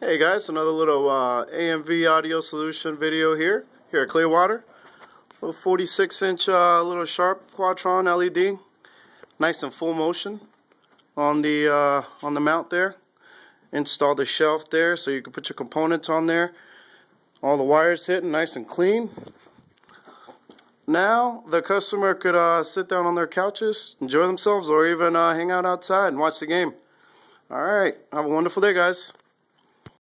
Hey guys, another little uh, AMV audio solution video here, here at Clearwater. Little 46 inch uh, little Sharp Quattron LED, nice and full motion on the uh, on the mount there. Install the shelf there so you can put your components on there. All the wires hitting nice and clean. Now the customer could uh, sit down on their couches, enjoy themselves, or even uh, hang out outside and watch the game. All right, have a wonderful day, guys.